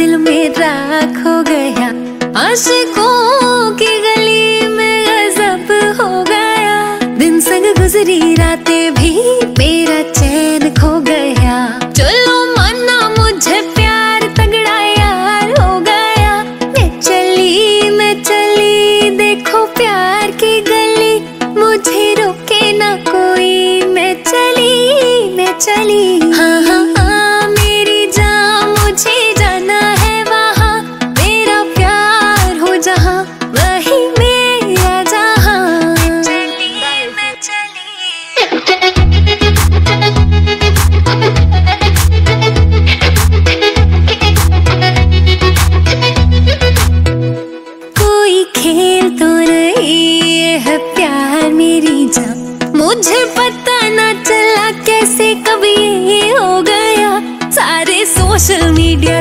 मेरा हो गया। आशिकों की गली में गजब हो गया। दिन संग गुजरी, रातें भी मेरा मुझे पता ना चला कैसे कभी ये हो गया। सारे सोशल मीडिया